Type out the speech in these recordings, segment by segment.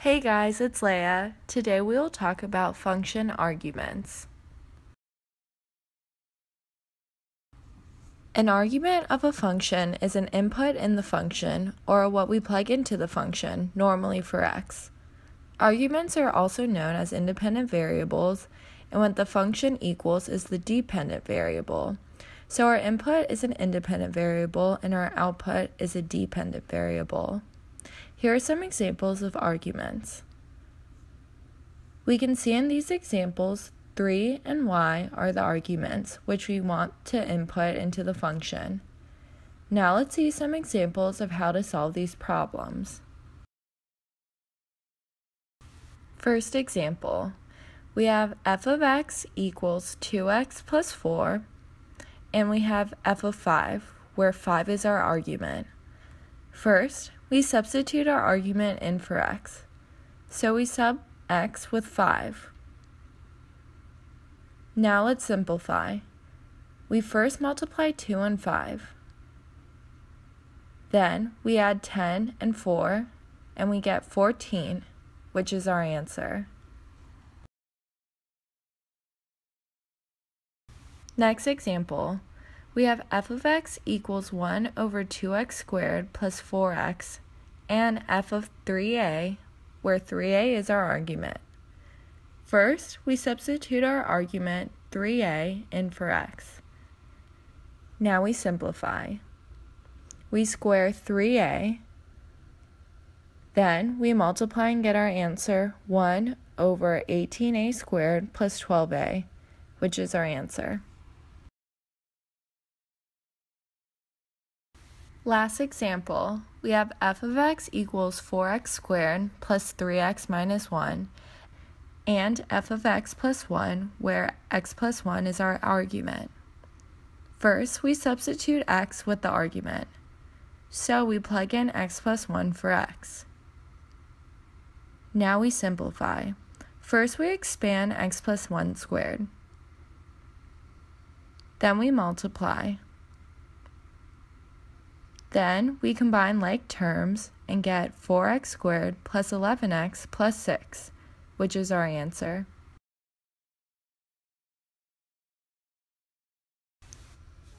Hey guys, it's Leia. Today we will talk about function arguments. An argument of a function is an input in the function, or what we plug into the function, normally for x. Arguments are also known as independent variables, and what the function equals is the dependent variable. So our input is an independent variable, and our output is a dependent variable. Here are some examples of arguments. We can see in these examples 3 and y are the arguments which we want to input into the function. Now let's see some examples of how to solve these problems. First example, we have f of x equals 2x plus 4, and we have f of 5, where 5 is our argument. First, we substitute our argument in for x. So we sub x with 5. Now let's simplify. We first multiply 2 and 5. Then we add 10 and 4, and we get 14, which is our answer. Next example, we have f of x equals 1 over 2x squared plus 4x and f of 3a, where 3a is our argument. First, we substitute our argument 3a in for x. Now we simplify. We square 3a, then we multiply and get our answer 1 over 18a squared plus 12a, which is our answer. Last example, we have f of x equals 4x squared plus 3x minus 1, and f of x plus 1, where x plus 1 is our argument. First, we substitute x with the argument. So we plug in x plus 1 for x. Now we simplify. First, we expand x plus 1 squared. Then we multiply. Then we combine like terms and get 4x squared plus 11x plus 6, which is our answer.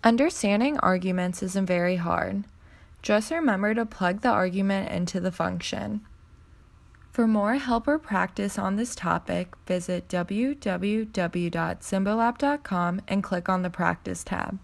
Understanding arguments isn't very hard. Just remember to plug the argument into the function. For more help or practice on this topic, visit www.symbolab.com and click on the Practice tab.